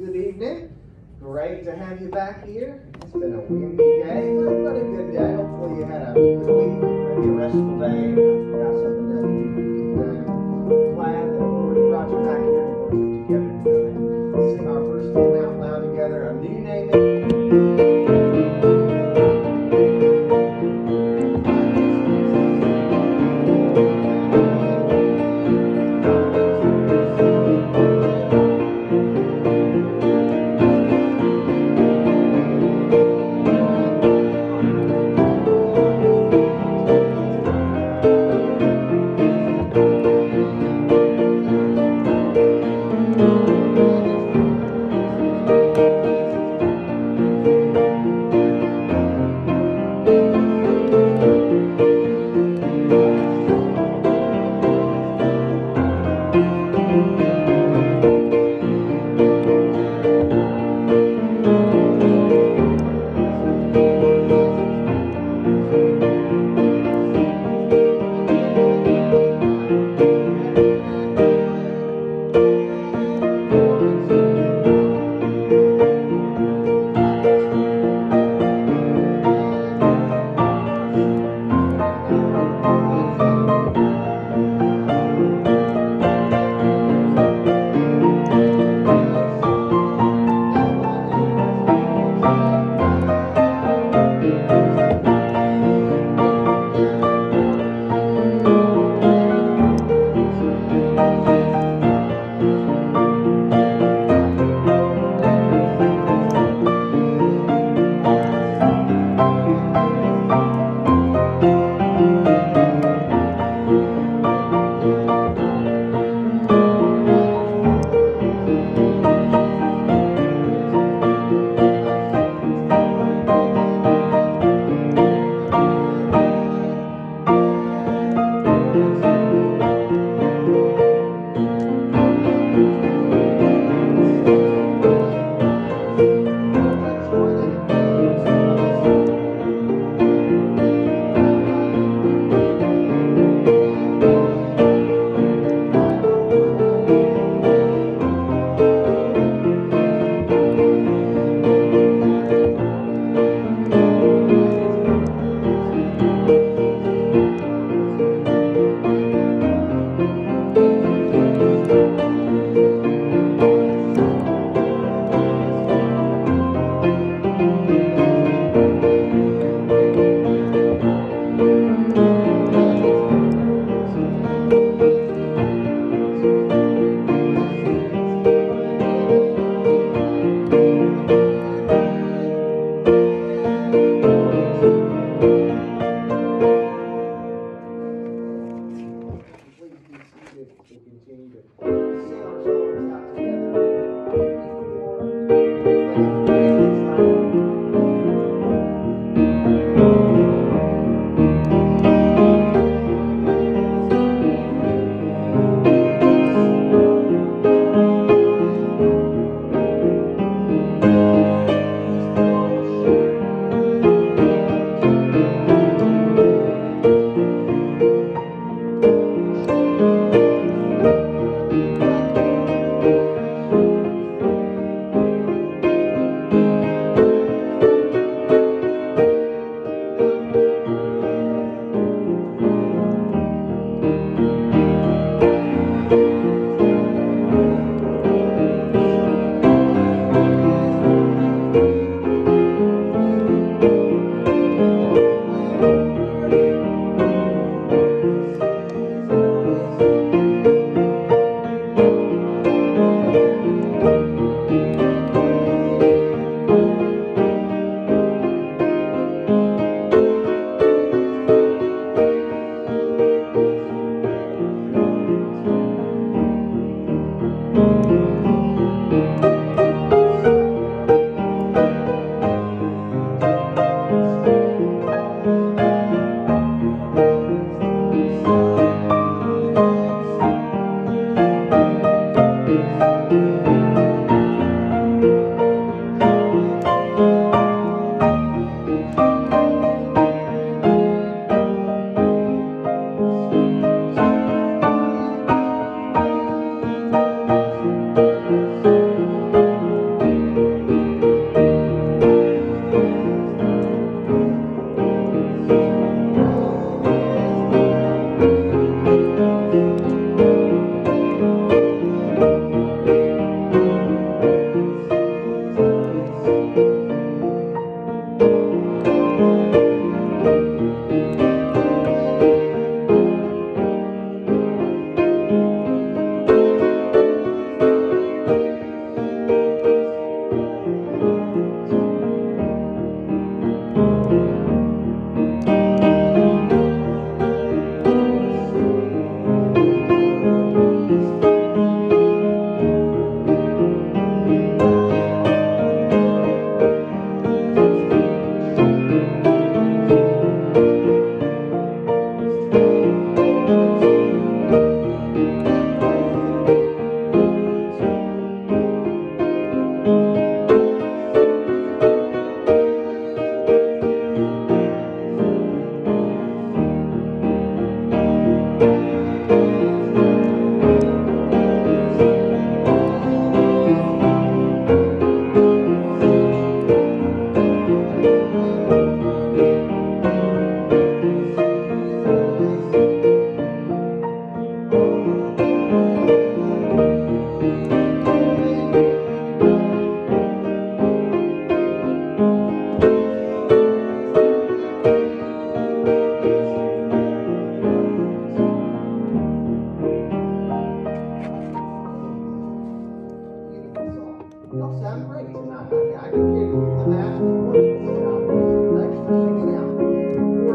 Good evening. Great to have you back here. It's been a windy day, but a good day. Hopefully you had a good week, maybe a restful day. Got something done you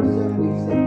person we say.